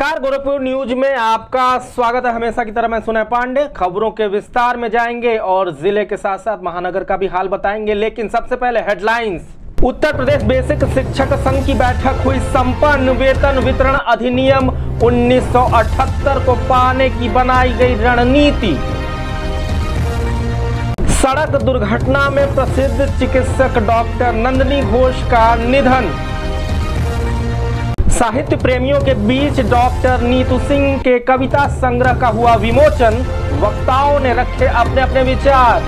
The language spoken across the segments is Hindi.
नमस्कार, गोरखपुर न्यूज़ में आपका स्वागत है। हमेशा की तरह मैं सुनय पांडे। खबरों के विस्तार में जाएँगे और ज़िले के साथ साथ महानगर का भी हाल बताएँगे। लेकिन सबसे पहले हेडलाइंस उत्तर प्रदेश बेसिक शिक्षक संघ की बैठक हुई। संपन्न वेतन वितरण अधिनियम 1978 को पाने की बनाई गई रणनीति। सड़क दुर्घटना में प्रसिद्ध चिकित्सक डॉक्टर नंदनी घोष का निधन। साहित्य प्रेमियों के बीच डॉक्टर नीतू सिंह के कविता संग्रह का हुआ विमोचन। वक्ताओं ने रखे अपने अपने विचार।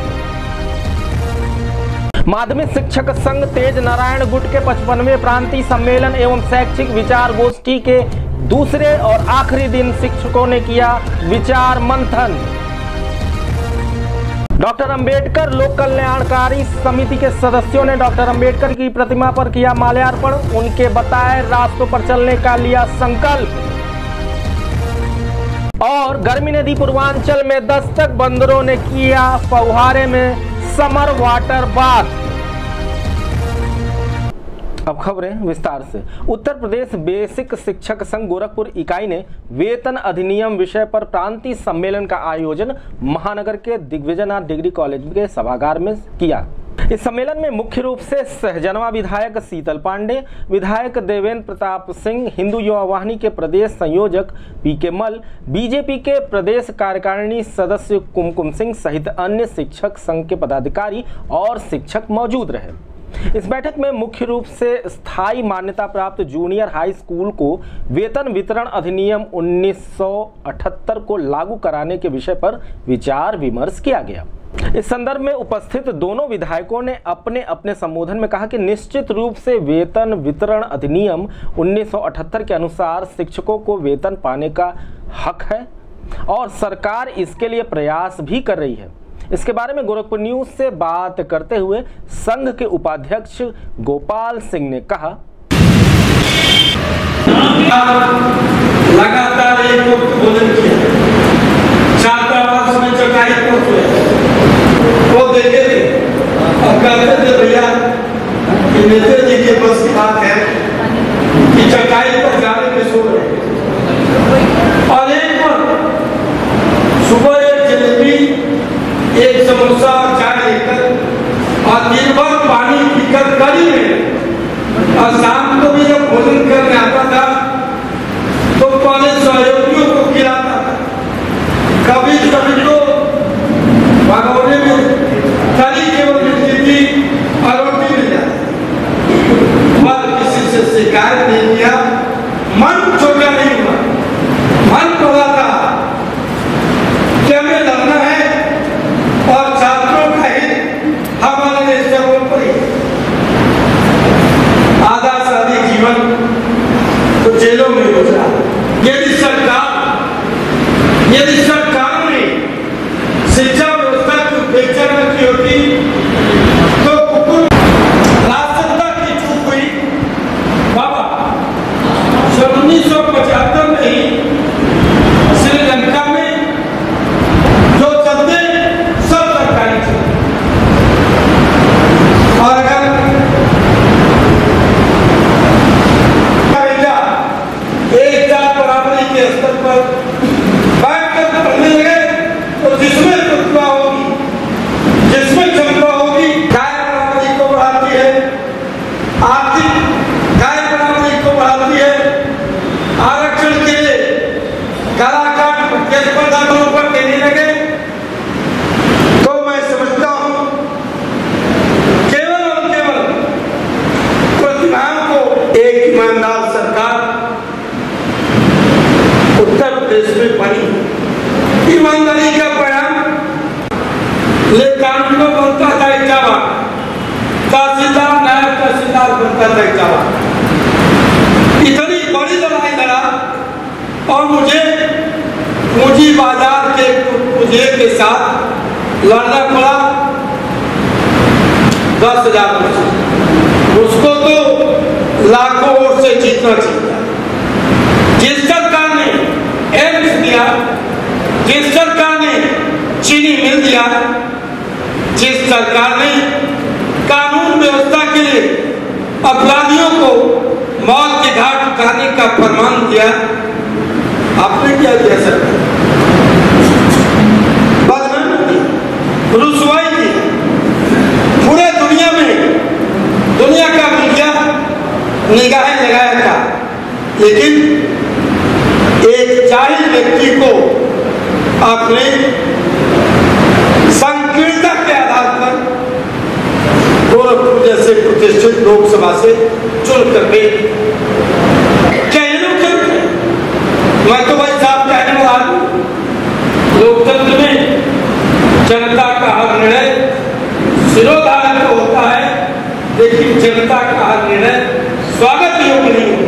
माध्यमिक शिक्षक संघ तेज नारायण गुट के पचपनवे प्रांतीय सम्मेलन एवं शैक्षिक विचार गोष्ठी के दूसरे और आखिरी दिन शिक्षकों ने किया विचार मंथन। डॉक्टर अंबेडकर लोक कल्याणकारी समिति के सदस्यों ने डॉक्टर अंबेडकर की प्रतिमा पर किया माल्यार्पण। उनके बताए रास्तों पर चलने का लिया संकल्प। और गर्मी नदी पूर्वांचल में दस्तक, बंदरों ने किया फौहारे में समर वाटर बाथ। अब खबरें विस्तार से। उत्तर प्रदेश बेसिक शिक्षक संघ गोरखपुर इकाई ने वेतन अधिनियम विषय पर प्रांतीय सम्मेलन का आयोजन महानगर के दिग्विजयनाथ डिग्री कॉलेज के सभागार में किया। इस सम्मेलन में मुख्य रूप से सहजनवा विधायक शीतल पांडे, विधायक देवेंद्र प्रताप सिंह, हिंदू युवा वाहिनी के प्रदेश संयोजक पी के मल, बीजेपी के प्रदेश कार्यकारिणी सदस्य कुमकुम सिंह सहित अन्य शिक्षक संघ के पदाधिकारी और शिक्षक मौजूद रहे। इस बैठक में मुख्य रूप से स्थायी मान्यता प्राप्त जूनियर हाई स्कूल को वेतन वितरण अधिनियम 1978 को लागू कराने के विषय पर विचार विमर्श किया गया। इस संदर्भ में उपस्थित दोनों विधायकों ने अपने अपने संबोधन में कहा कि निश्चित रूप से वेतन वितरण अधिनियम 1978 के अनुसार शिक्षकों को वेतन पाने का हक है और सरकार इसके लिए प्रयास भी कर रही है। इसके बारे में गोरखपुर न्यूज़ से बात करते हुए संघ के उपाध्यक्ष गोपाल सिंह ने कहा, लगातार एक भोजन किया। छात्रावास में चटाई वो देखे थे? और कहते थे, भैया, कि जी के बस की बात है कि चटाई पर जाने में सो रहे और एक बार सुबह एक समोसा चाय लेकर और दिन भर पानी पीकर कड़ी में। और शाम को भी जब भोजन करने आता था तो कॉलेज सहयोगियों को खिलाता था। कभी कभी तो भगोने में तली केवल मिलती थी और रोटी मिल जाती पर किसी से शिकायत नहीं किया मन छोटा नहीं हुआ। मन पड़ा था कि हमें लड़ना है और छात्रों का हित हमारे सर्वोपरि आधा से अधिक जीवन तो जेलों में गुजरा यदि सरकार यदि सरकार ने शिक्षा व्यवस्था की उपेक्षा न की होती तो कुकुर राजसत्ता की चूक हुई बाबा सन उन्नीस सौ पचहत्तर में ही श्रीलंका में जो चलते सब सरकारी चलते और अगर बेटा एक जात बराबरी के स्तर पर बैठकर पढ़ने लगे तो जिसमें प्रतिभा होगी जिसमें क्षमता होगी गाय बराबरी को बढ़ाती है आर्थिक गाय बराबरी को बढ़ाती है आरक्षण के लिए कलाकार प्रतिस्पर्धा के ऊपर देने लगे तो मैं समझता हूँ केवल और केवल प्रतिभाओं को एक ईमानदार सरकार उत्तर प्रदेश में बनी। ईमानदारी का बयान ले कानून बनता था इक्यावा तहसीलदार नायब तहसीलदार बनता था इक्यावा इतनी बड़ी लड़ाई लड़ा और मुझे पूंजी बाज़ार के, मुझे के साथ लड़ना पड़ा। दस हज़ार उसको तो लाखों जीतना चाहिए जिस सरकार ने एम्स दिया जिस सरकार ने चीनी मिल दिया, जिस सरकार ने कानून व्यवस्था के लिए अपराधियों को मौत के घाट उठाने का फरमान दिया, आपने क्या किया सरकार? की। पूरे दुनिया में दुनिया का मीडिया निगाहें लेकिन एक जाहिल व्यक्ति को आपने संकीर्णता के आधार पर गोरखपुर जैसे प्रतिष्ठित लोकसभा से चुन करके कहने क्यों मैं तो भाई साहब कहने वाला लोकतंत्र में जनता का हर निर्णय सिरोधारण तो होता है, लेकिन जनता का हर निर्णय स्वागत योग्य नहीं होता।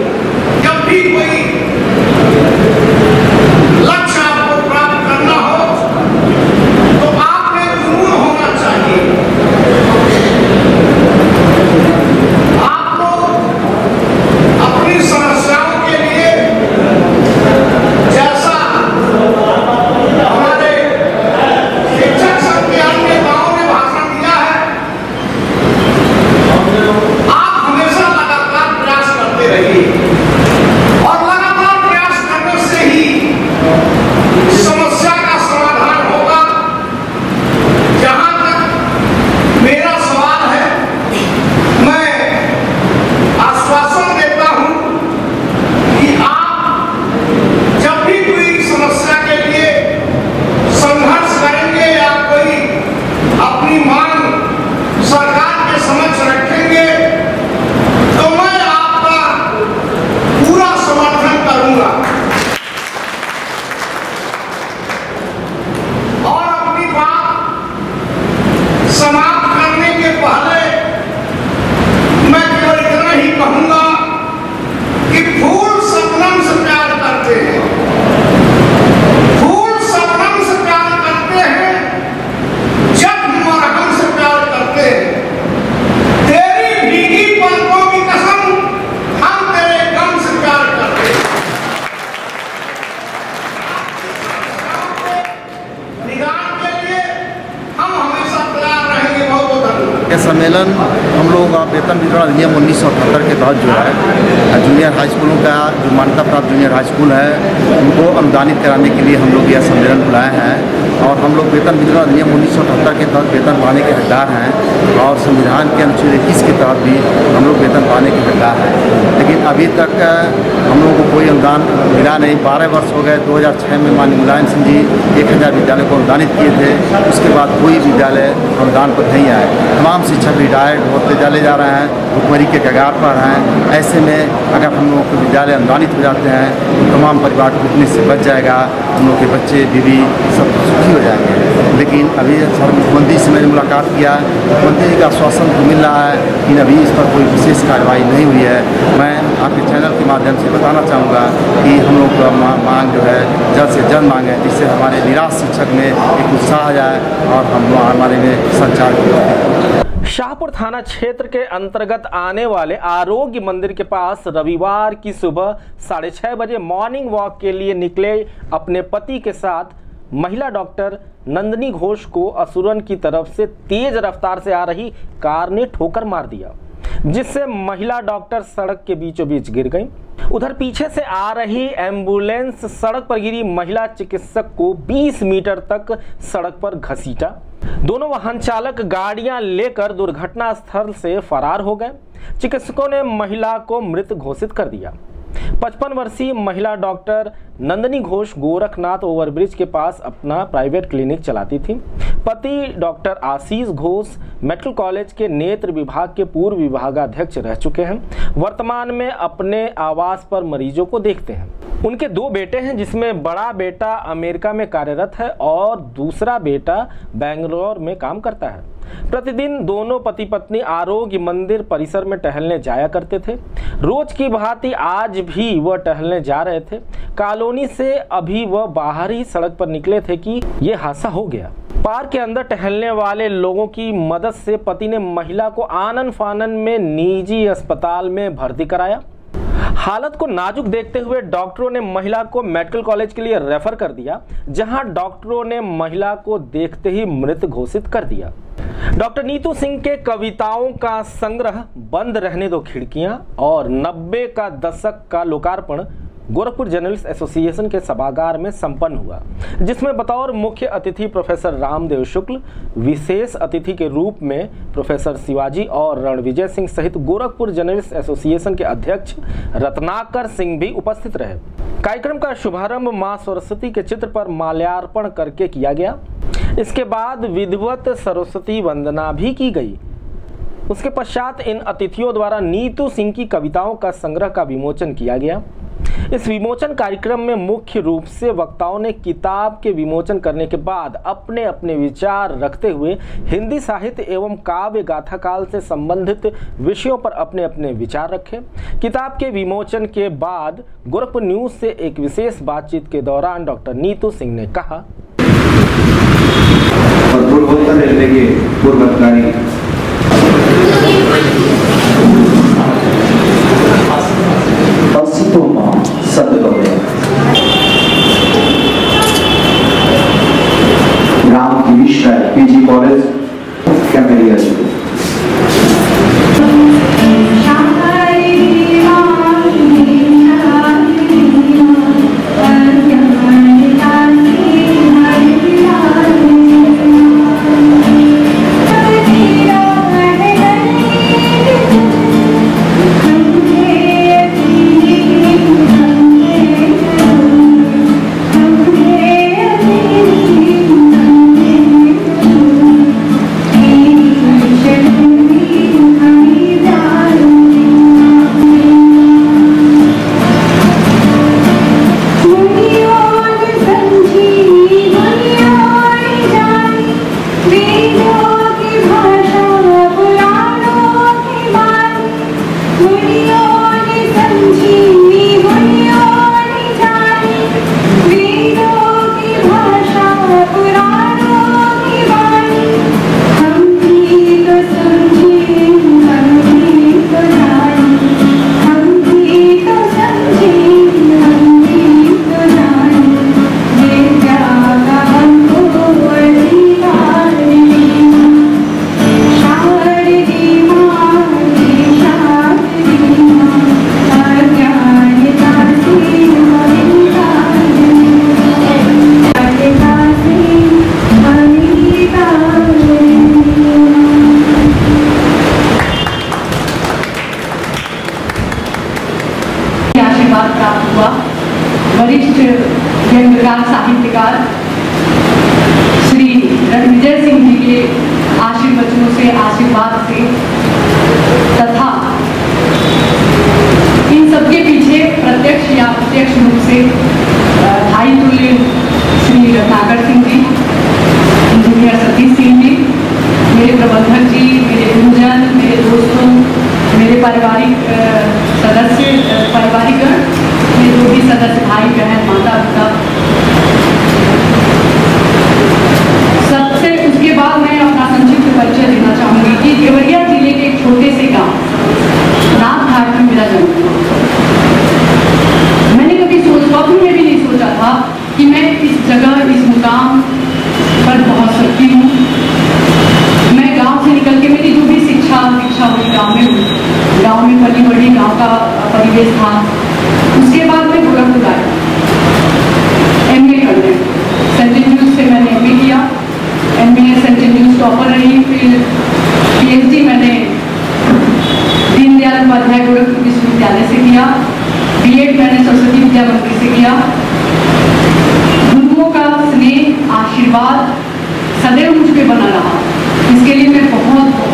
स्कूल है उनको अनुदानित कराने के लिए हम लोग यह सम्मेलन बुलाए हैं। और हम लोग वेतन वितरण अधिनियम उन्नीस सौ अठहत्तर के तहत वेतन पाने के हकदार हैं और संविधान के अनुच्छेद इक्कीस के तहत भी हम लोग वेतन पाने के हकदार हैं। लेकिन अभी तक हम लोगों को कोई अनुदान मिला नहीं। बारह वर्ष हो गए 2006 में माननीय मुलायम सिंह जी एक हज़ार विद्यालय को अनुदानित किए थे। उसके बाद कोई विद्यालय अनुदान पर नहीं आए तमाम शिक्षक रिटायर्ड होते चले जा रहे हैं, भुखमरी के कगार पर हैं। ऐसे में अगर हम लोगों के विद्यालय अनुदानित हो जाते हैं तो तमाम परिवार टूटने से बच जाएगा। हम लोग के बच्चे, बीवी सब सुखी हो जाएँगे। लेकिन अभी सर, मुख्यमंत्री से मैंने मुलाकात किया, मुख्यमंत्री जी का आश्वासन तो मिल रहा है, लेकिन अभी इस पर कोई विशेष कार्रवाई नहीं हुई है। मैं आपके चैनल के माध्यम से बताना चाहूँगा कि हम लोग का मा- मांग जो है, जल्द से जल्द मांग है, जिससे हमारे निराश शिक्षक में एक उत्साह आ जाए और हम हमारे में संचार शाहपुर थाना क्षेत्र के अंतर्गत आने वाले आरोग्य मंदिर के पास रविवार की सुबह साढ़े छह बजे मॉर्निंग वॉक के लिए निकले अपने पति के साथ महिला डॉक्टर नंदनी घोष को असुरन की तरफ़ से तेज रफ्तार से आ रही कार ने ठोकर मार दिया, जिससे महिला डॉक्टर सड़क के बीचों बीच गिर गई। उधर पीछे से आ रही एंबुलेंस सड़क पर गिरी, महिला चिकित्सक को 20 मीटर तक सड़क पर घसीटा। दोनों वाहन चालक गाड़ियाँ लेकर दुर्घटना स्थल से फरार हो गए। चिकित्सकों ने महिला को मृत घोषित कर दिया। 55 वर्षीय महिला डॉक्टर नंदनी घोष गोरखनाथ ओवरब्रिज के पास अपना प्राइवेट क्लिनिक चलाती थी। पति doctor Ashish Ghosh medical college के नेत्र विभाग के पूर्व विभागाध्यक्ष रह चुके हैं। वर्तमान में अपने आवास पर मरीजों को देखते हैं। उनके दो बेटे हैं, जिसमें बड़ा बेटा अमेरिका में कार्यरत है और दूसरा बेटा बेंगलोर में काम करता है। प्रतिदिन दोनों पति पत्नी आरोग्य मंदिर परिसर में टहलने जाया करते थे। रोज की भांति आज भी वह टहलने जा रहे थे। कॉलोनी से अभी वह बाहर ही सड़क पर निकले थे कि यह हादसा हो गया। पार्क के अंदर टहलने वाले लोगों की मदद से पति ने महिला को आनन फानन में निजी अस्पताल में भर्ती कराया। हालत को नाजुक देखते हुए डॉक्टरों ने महिला को मेडिकल कॉलेज के लिए रेफर कर दिया, जहाँ डॉक्टरों ने महिला को देखते ही मृत घोषित कर दिया। डॉक्टर नीतू सिंह के कविताओं का संग्रह, बंद रहने दो खिड़कियाँ, और 90 का दशक का लोकार्पण गोरखपुर जर्नलिस्ट एसोसिएशन के सभागार में संपन्न हुआ, जिसमें बतौर मुख्य अतिथि प्रोफेसर रामदेव शुक्ल, विशेष अतिथि के रूप में प्रोफेसर शिवाजी और रणविजय सिंह सहित गोरखपुर जर्नलिस्ट एसोसिएशन के अध्यक्ष रत्नाकर सिंह भी उपस्थित रहे। कार्यक्रम का शुभारंभ माँ सरस्वती के चित्र पर माल्यार्पण करके किया गया। इसके बाद विधिवत सरस्वती वंदना भी की गई। उसके पश्चात इन अतिथियों द्वारा नीतू सिंह की कविताओं का संग्रह का विमोचन किया गया। इस विमोचन कार्यक्रम में मुख्य रूप से वक्ताओं ने किताब के विमोचन करने के बाद अपने अपने विचार रखते हुए हिंदी साहित्य एवं काव्य गाथा काल से संबंधित विषयों पर अपने अपने विचार रखे। किताब के विमोचन के बाद गोरखपुर न्यूज़ से एक विशेष बातचीत के दौरान डॉक्टर नीतू सिंह ने कहा और पूर्वोत्तर रेलवे के पूर्व अधिकारी Asitoma Sadgaya राम की मिश्रा पीजी कॉलेज कैमेरिया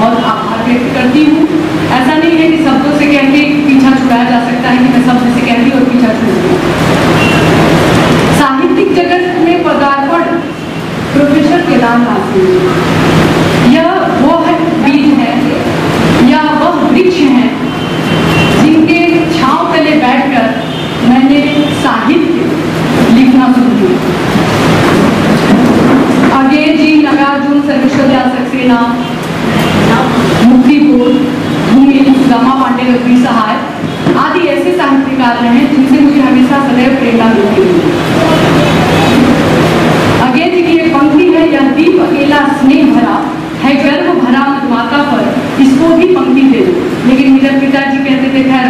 बहुत आभार व्यक्त करती हूँ। ऐसा नहीं है कि शब्दों से कह के पीछा छुड़ाया जा सकता है कि मैं शब्द से कहती और पीछा छुड़ साहित्यिक जगत में पदार्पण प्रोफेसर केदार नाथ सिंह जी। यह वो है बीज है या वह वृक्ष है जिनके छांव तले बैठकर मैंने साहित्य लिखना शुरू किया आगे जी नागार्जुन सर्वेश्वर सक्सेना मुक्तिपुर सुदामा पांडे रघुवी सहाय आदि ऐसे साहित्यकार रहे हैं जिनसे मुझे हमेशा सदैव प्रेरणा मिलती है। अगे की एक पंक्ति है, यह दीप अकेला स्नेह भरा, है गर्व भरा माता पर इसको भी पंक्ति दो। लेकिन मेरे पिताजी कहते थे, खैर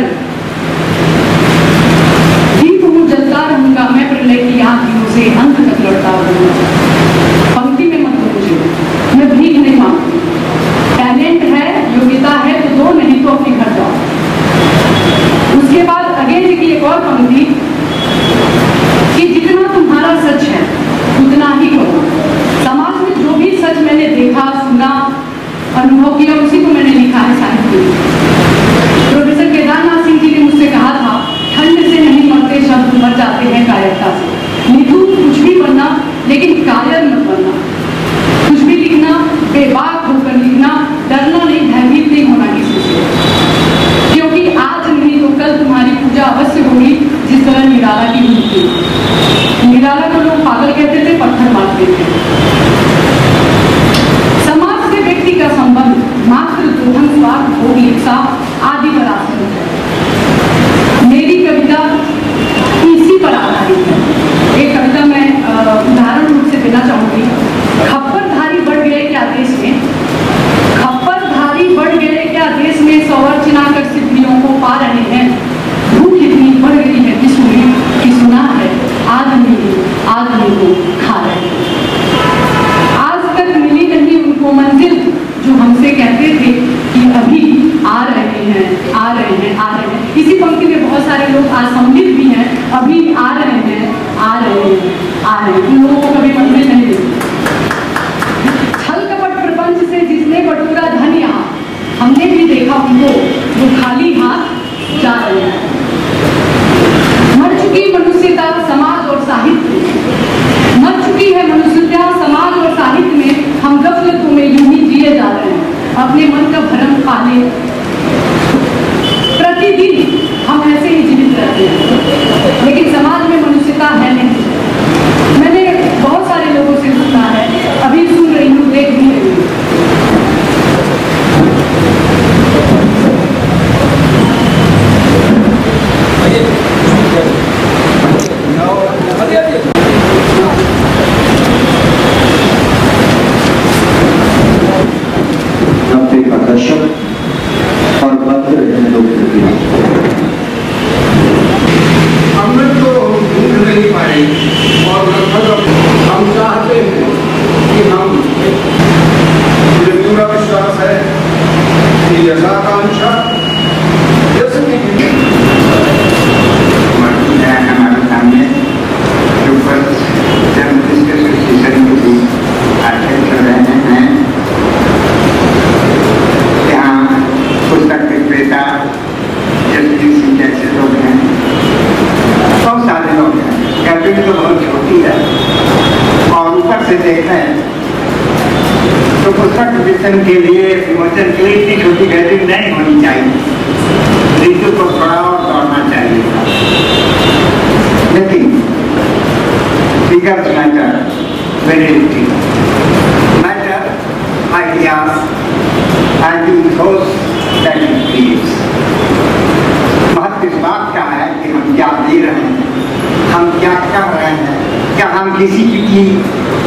क्या दे रहे हैं हम क्या कर रहे हैं क्या हम किसी की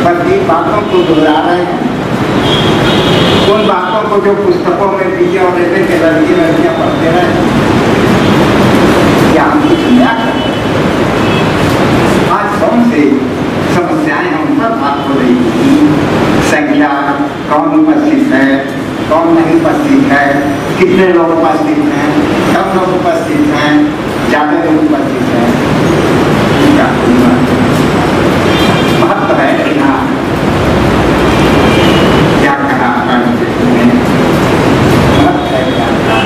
बदली बातों को दोहरा रहे हैं उन बातों को जो पुस्तकों में दिए और देते के लड़के लड़कियाँ पढ़ते रहे क्या हम कुछ नया कर आज कौन से समस्याएँ हम पर बात हो रही थी संख्या कौन उपस्थित है कौन नहीं उपस्थित है कितने लोग उपस्थित हैं कम लोग उपस्थित हैं ज़्यादा लोग उनकी हैं इनका कोई महत्व है कि हाँ क्या कहा महत्व है क्या कहा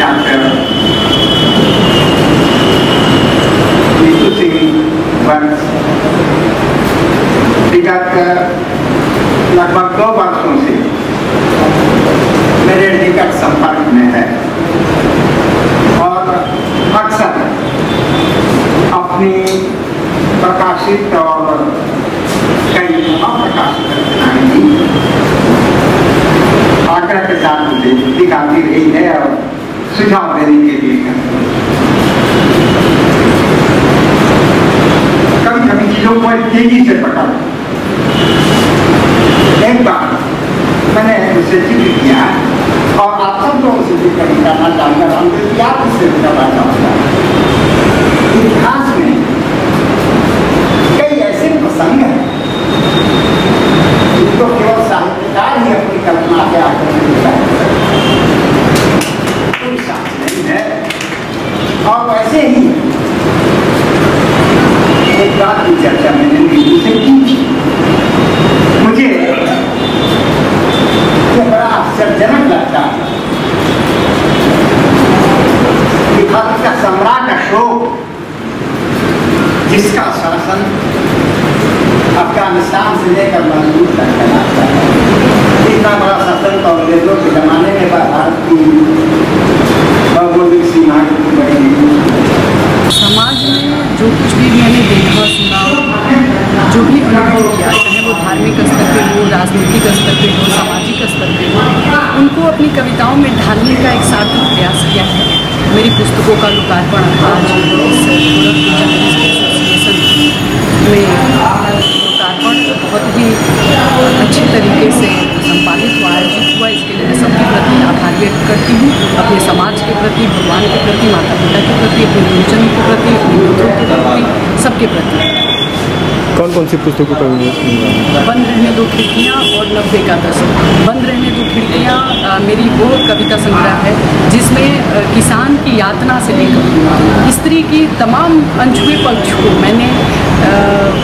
डॉक्टर नीतू सिंह वंश विगत लगभग दो वर्षों से मेरे निकट संपर्क में है और अक्सर अपनी प्रकाशित और कई अप्रकाशित रचनाएँ भी आग्रह के साथ मुझे दिखाती रही है और सुझाव देने के लिए कभी कभी चीज़ों को तेज़ी से पकड़ एक बार मैंने उससे ज़िक्र किया और आप सब लोगों से ज़िक्र करना चाहूँगा हम क्या उससे करना चाहूँगा इतिहास प्रसंग हैं। जिनको केवल साहित्यकार ही अपनी कल्पना के आकर कोई साथ नहीं है। और वैसे ही एक बात की चर्चा मैंने नीतू से की मुझे ये बड़ा आश्चर्यजनक लगता है का सम्राट अशोक, जिसका शासन अफ़गानिस्तान से लेकर मज़बूत तक चला इतना बड़ा शासन तो अंग्रेज़ों के जमाने में भारत की भौगोलिक सीमाएँ बड़ी समाज में जो कुछ भी मैंने देखा सुना जो भी अनुभव किया चाहे वो धार्मिक स्तर पे हो राजनीतिक स्तर पे हो सामाजिक स्तर पे हो उनको अपनी कविताओं में ढालने का एक सार्थक प्रयास किया है मेरी पुस्तकों का लोकार्पण आज इस गोरखपुर जर्नलिस्ट एसोसिएशन में लोकार्पण बहुत ही अच्छे तरीके से संपादित हुआ आयोजित हुआ इसके लिए मैं सबके प्रति आभार व्यक्त करती हूँ अपने समाज के प्रति भगवान के प्रति माता पिता के प्रति अपने गुरुजन के प्रति अपने मित्रों के प्रति सबके प्रति पुस्तकों का हुआ। बंद रहने दो खिड़कियाँ और नब्बे का दशक बंद रहने दो खिड़कियाँ मेरी वो कविता संग्रह है, जिसमें किसान की यातना से लेकर स्त्री की तमाम अनछुए पक्ष को मैंने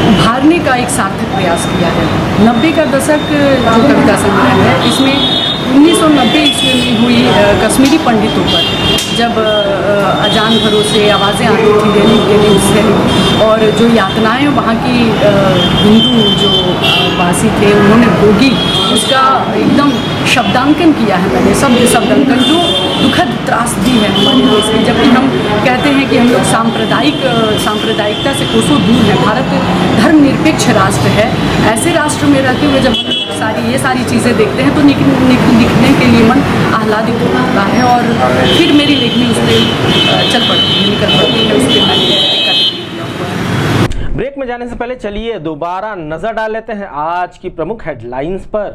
उभारने का एक सार्थक प्रयास किया है। नब्बे का दशक जो कविता संग्रह है, इसमें 1990 ईस्वी में हुई कश्मीरी पंडितों पर, जब अजान भरोसे आवाज़ें आती थी दैनिक दैनिक से और जो यातनाएँ वहाँ की हिंदू जो वासी थे, उन्होंने भोगी, उसका एकदम शब्दांकन किया है मैंने शब्द शब्दांकन जो दुखद त्रासदी है हमारे देश की। जबकि हम कहते हैं कि हम लोग सांप्रदायिक सांप्रदायिकता से कोसों दूर हैं। भारत धर्मनिरपेक्ष राष्ट्र है। ऐसे राष्ट्र में रहते हुए जब हम सारी ये सारी चीज़ें देखते हैं तो निक, निक, लिखने के लिए मन आह्लादित होता है और फिर मेरी लेखनी उस पर चल पड़ती है निकल पड़ती है उस पर मैंने एक कविता लिखा हुआ है। ब्रेक में जाने से पहले चलिए दोबारा नज़र डाल लेते हैं आज की प्रमुख हेडलाइंस पर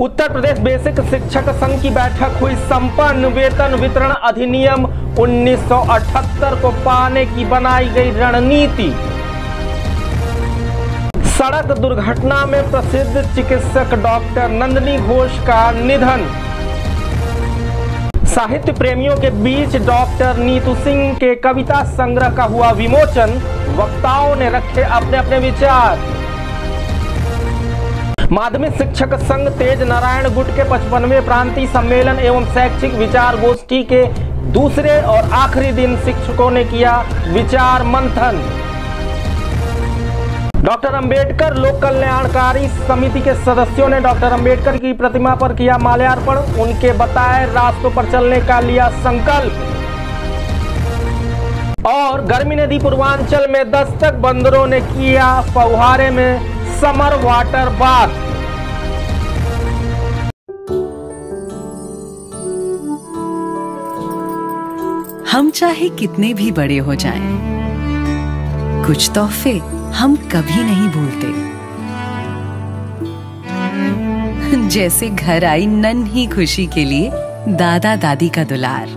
उत्तर प्रदेश बेसिक शिक्षक संघ की बैठक हुई संपन्न वेतन वितरण अधिनियम 1978 को पाने की बनाई गई रणनीति सड़क दुर्घटना में प्रसिद्ध चिकित्सक डॉक्टर नंदनी घोष का निधन। साहित्य प्रेमियों के बीच डॉक्टर नीतू सिंह के कविता संग्रह का हुआ विमोचन। वक्ताओं ने रखे अपने अपने विचार। माध्यमिक शिक्षक संघ तेज नारायण गुट के पचपनवे प्रांतीय सम्मेलन एवं शैक्षिक विचार गोष्ठी के दूसरे और आखिरी दिन शिक्षकों ने किया विचार मंथन। डॉक्टर अंबेडकर लोक कल्याणकारी समिति के सदस्यों ने डॉक्टर अंबेडकर की प्रतिमा पर किया माल्यार्पण। उनके बताए रास्तों पर चलने का लिया संकल्प। और गर्मी नदी पूर्वांचल में दस्तक बंदरों ने किया फौहारे में समर वाटर बाथ। हम चाहे कितने भी बड़े हो जाएँ, कुछ तोहफे हम कभी नहीं भूलते। जैसे घर आई नन्ही खुशी के लिए दादा दादी का दुलार।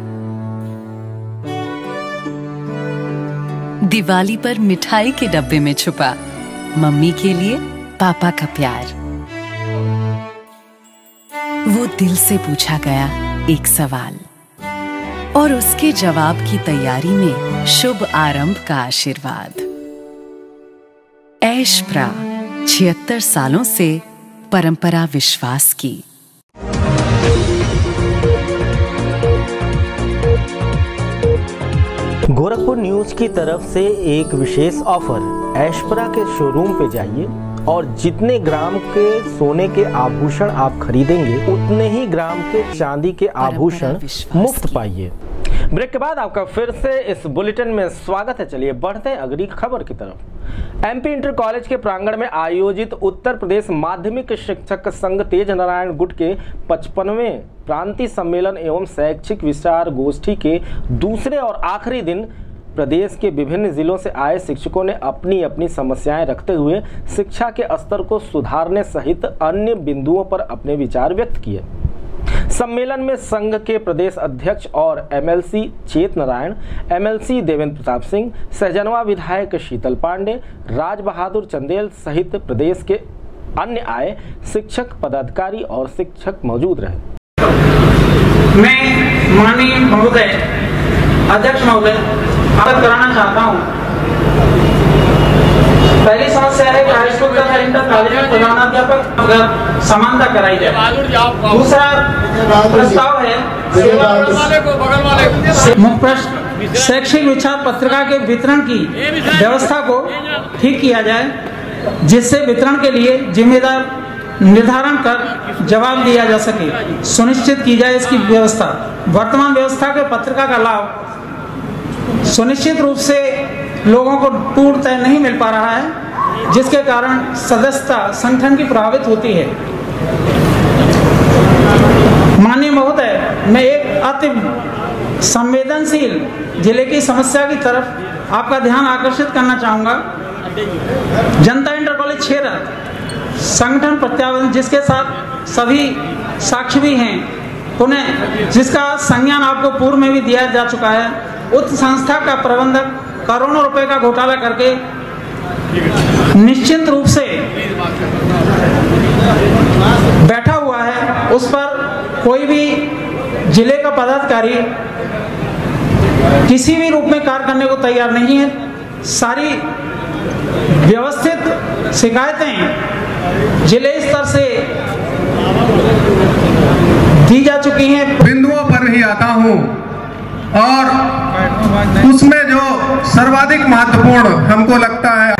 दिवाली पर मिठाई के डब्बे में छुपा मम्मी के लिए पापा का प्यार। वो दिल से पूछा गया एक सवाल और उसके जवाब की तैयारी में शुभ आरंभ का आशीर्वाद। ऐश प्रा छिहत्तर सालों से परंपरा विश्वास की। गोरखपुर न्यूज़ की तरफ़ से एक विशेष ऑफ़र ऐशपरा के शोरूम पे जाइए और जितने ग्राम के सोने के आभूषण आप खरीदेंगे उतने ही ग्राम के चांदी के आभूषण मुफ़्त पाइए। ब्रेक के बाद आपका फिर से इस बुलेटिन में स्वागत है। चलिए बढ़ते हैं अगली खबर की तरफ़। एमपी इंटर कॉलेज के प्रांगण में आयोजित उत्तर प्रदेश माध्यमिक शिक्षक संघ तेज नारायण गुट के पचपनवे प्रांतीय सम्मेलन एवं शैक्षिक विचार गोष्ठी के दूसरे और आखिरी दिन प्रदेश के विभिन्न जिलों से आए शिक्षकों ने अपनी अपनी समस्याएँ रखते हुए शिक्षा के स्तर को सुधारने सहित अन्य बिंदुओं पर अपने विचार व्यक्त किए। सम्मेलन में संघ के प्रदेश अध्यक्ष और एमएलसी चेत नारायण, एमएलसी देवेंद्र प्रताप सिंह, सहजनवा विधायक शीतल पांडे राज बहादुर चंदेल सहित प्रदेश के अन्य आए शिक्षक, पदाधिकारी और शिक्षक मौजूद रहे। मैं माननीय महोदय, अध्यक्ष महोदय अवगत कराना चाहता हूँ। पहली समस्या है कि हाई स्कूल तथा इंटर कॉलेज में प्रधानाध्यापक समानता कराई जाए। दूसरा प्रस्ताव है मुख्य प्रश्न शैक्षिक विचार पत्रिका के वितरण की व्यवस्था को ठीक किया जाए जिससे वितरण के लिए जिम्मेदार निर्धारण कर जवाब दिया जा सके। सुनिश्चित की जाए इसकी व्यवस्था। वर्तमान व्यवस्था के पत्रिका का लाभ सुनिश्चित रूप से लोगों को पूर्णतः नहीं मिल पा रहा है, जिसके कारण सदस्यता संगठन की प्रभावित होती है। माननीय महोदय, मैं एक अति संवेदनशील ज़िले की समस्या की तरफ़ आपका ध्यान आकर्षित करना चाहूँगा। जनता इंटर कॉलेज छेरा संगठन प्रत्यावर्तन, जिसके साथ सभी साक्ष्य भी हैं पुनः जिसका संज्ञान आपको पूर्व में भी दिया जा चुका है उक्त संस्था का प्रबंधक करोड़ों रुपए का घोटाला करके निश्चित रूप से बैठा हुआ है, उस पर कोई भी ज़िले का पदाधिकारी किसी भी रूप में कार्य करने को तैयार नहीं है। सारी व्यवस्थित शिकायतें ज़िले स्तर से दी जा चुकी हैं। बिंदुओं पर ही आता हूँ। और उसमें जो सर्वाधिक महत्वपूर्ण हमको लगता है।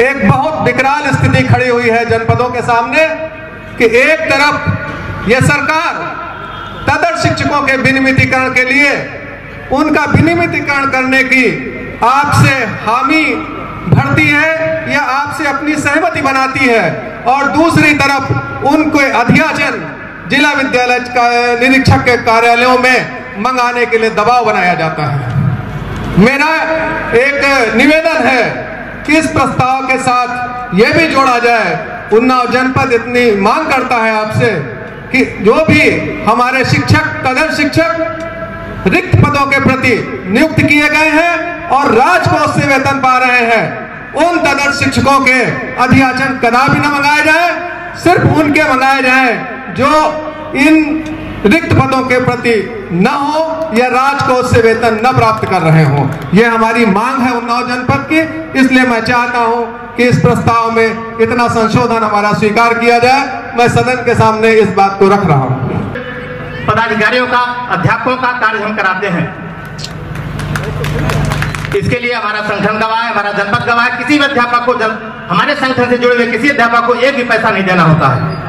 एक बहुत विकराल स्थिति खड़ी हुई है जनपदों के सामने कि एक तरफ़ यह सरकार तदर शिक्षकों के विनियमितीकरण के लिए, उनका विनियमितीकरण करने की आपसे हामी भरती है या आपसे अपनी सहमति बनाती है। और दूसरी तरफ़ उनके अध्याचन जिला विद्यालय निरीक्षक के कार्यालयों में मंगाने के लिए दबाव बनाया जाता है। मेरा एक निवेदन है कि इस प्रस्ताव के साथ यह भी जोड़ा जाए, उन्नाव जनपद इतनी मांग करता है आपसे कि जो भी हमारे शिक्षक तदर शिक्षक रिक्त पदों के प्रति नियुक्त किए गए हैं और राजकोष से वेतन पा रहे हैं, उन तदर शिक्षकों के अध्याचन कदापि न मंगाए जाए, सिर्फ़ उनके मंगाए जाए, जो इन रिक्त पदों के प्रति न हो या राजकोष से वेतन न प्राप्त कर रहे हो। यह हमारी मांग है उन्नाव जनपद की। इसलिए मैं चाहता हूँ कि इस प्रस्ताव में इतना संशोधन हमारा स्वीकार किया जाए। मैं सदन के सामने इस बात को रख रहा हूँ। पदाधिकारियों का अध्यापकों का कार्य हम कराते हैं। इसके लिए हमारा संगठन गवाह है हमारा जनपद गवाह है। किसी भी अध्यापक को जन, हमारे संगठन से जुड़े हुए किसी अध्यापक को एक भी पैसा नहीं देना होता है।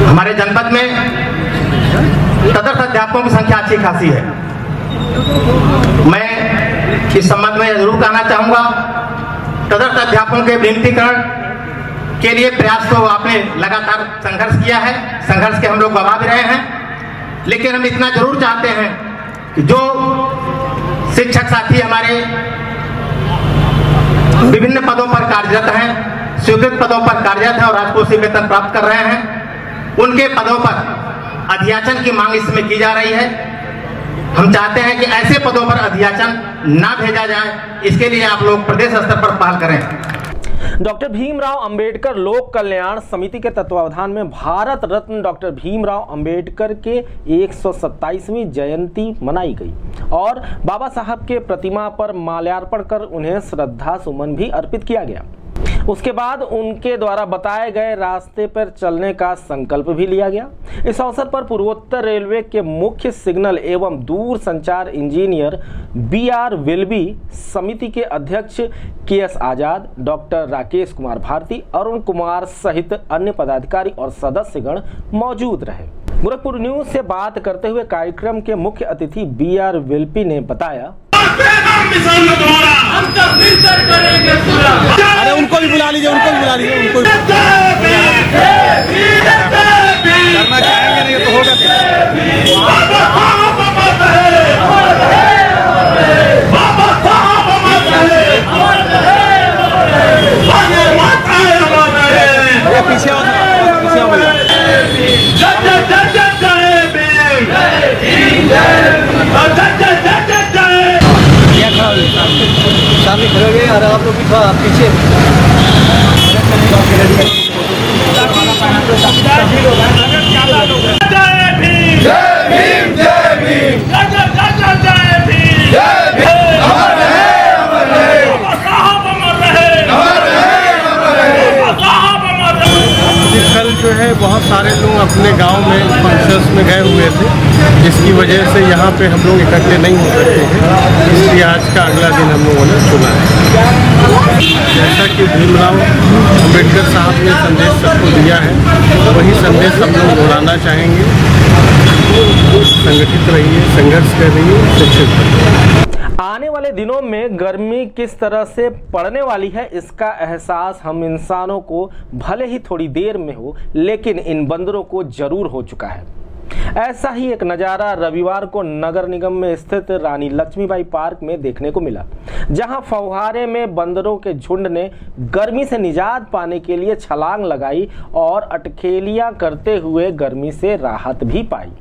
हमारे जनपद में तदर्थ अध्यापकों की संख्या अच्छी खासी है। मैं इस संबंध में ज़रूर कहना चाहूँगा, तदर्थ अध्यापकों के विनतीकरण के लिए प्रयास तो आपने लगातार संघर्ष किया है, संघर्ष के हम लोग गवा भी रहे हैं, लेकिन हम इतना ज़रूर चाहते हैं कि जो शिक्षक साथी हमारे विभिन्न पदों पर कार्यरत हैं, स्वीकृत पदों पर कार्यरत हैं और राजकोषीय वेतन प्राप्त कर रहे हैं उनके पदों पर अध्याचन की मांग इसमें की जा रही है। हम चाहते हैं कि ऐसे पदों पर अध्याचन ना भेजा जाए। इसके लिए आप लोग प्रदेश स्तर पर पहल करें। डॉक्टर भीमराव अंबेडकर लोक कल्याण समिति के तत्वावधान में भारत रत्न डॉक्टर भीमराव अंबेडकर के 127वीं जयंती मनाई गई और बाबा साहब के प्रतिमा पर माल्यार्पण कर उन्हें श्रद्धा सुमन भी अर्पित किया गया। उसके बाद उनके द्वारा बताए गए रास्ते पर चलने का संकल्प भी लिया गया। इस अवसर पर पूर्वोत्तर रेलवे के मुख्य सिग्नल एवं दूर संचार इंजीनियर बी आर विल्बी समिति के अध्यक्ष K S Azad doctor Rakesh Kumar Bharti Arun Kumar सहित अन्य पदाधिकारी और सदस्यगण मौजूद रहे। गोरखपुर न्यूज़ से बात करते हुए कार्यक्रम के मुख्य अतिथि बी आर विल्पी ने बताया अरे उनको भी बुला लीजिए उनको भी बुला लीजिए उनको भी। चाहेंगे नहीं तो होगा ये पीछे आओ थोड़ा, पीछे आओ भैया। सामने खड़े हो गए और आप लोग पीछे। कल जो है, बहुत सारे लोग अपने गाँव में फ़ंक्शंस में गए हुए थे, जिसकी वजह से यहाँ पे हम लोग इकट्ठे नहीं हो सकते हैं इसलिए आज का अगला दिन हम लोगों ने चुना है। जैसा कि भीमराव अंबेडकर साहब ने संदेश सबको दिया है, वही संदेश हम लोग दोहराना चाहेंगे। संगठित रहिए, संघर्ष शिक्षित रहिए। आने वाले दिनों में गर्मी किस तरह से पड़ने वाली है, इसका एहसास हम इंसानों को भले ही थोड़ी देर में हो, लेकिन इन बंदरों को ज़रूर हो चुका है। ऐसा ही एक नज़ारा रविवार को नगर निगम में स्थित रानी लक्ष्मीबाई पार्क में देखने को मिला, जहाँ फव्वारे में बंदरों के झुंड ने गर्मी से निजात पाने के लिए छलांग लगाई और अटखेलियाँ करते हुए गर्मी से राहत भी पाई।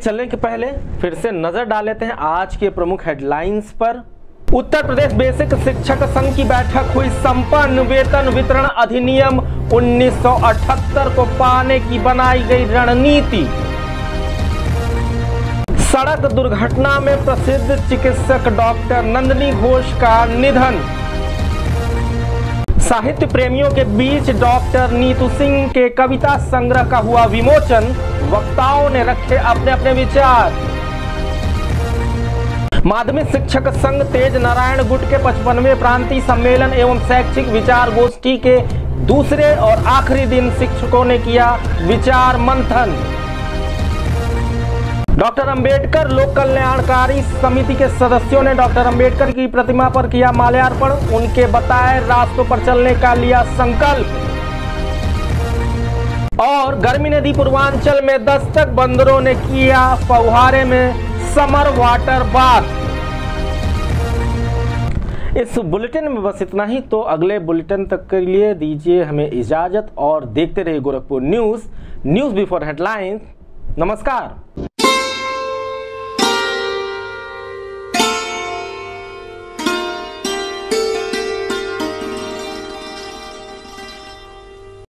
चलने के पहले फिर से नज़र डाल लेते हैं आज के प्रमुख हेडलाइंस पर। उत्तर प्रदेश बेसिक शिक्षक संघ की बैठक हुई संपन्न वेतन वितरण अधिनियम 1978 को पाने की बनाई गई रणनीति। सड़क दुर्घटना में प्रसिद्ध चिकित्सक डॉक्टर नंदनी घोष का निधन। साहित्य प्रेमियों के बीच डॉक्टर नीतू सिंह के कविता संग्रह का हुआ विमोचन। वक्ताओं ने रखे अपने अपने विचार। माध्यमिक शिक्षक संघ तेज नारायण गुट के पचपनवे प्रांतीय सम्मेलन एवं शैक्षिक विचार गोष्ठी के दूसरे और आखिरी दिन शिक्षकों ने किया विचार मंथन। डॉक्टर अंबेडकर लोक कल्याणकारी समिति के सदस्यों ने डॉक्टर अंबेडकर की प्रतिमा पर किया माल्यार्पण। उनके बताए रास्तों पर चलने का लिया संकल्प। और गर्मी नदी पूर्वांचल में दस्तक बंदरों ने किया फौहारे में समर वाटर बाथ। इस बुलेटिन में बस इतना ही तो अगले बुलेटिन तक के लिए दीजिए हमें इजाज़त और देखते रहिए Gorakhpur news. News before headlines, नमस्कार।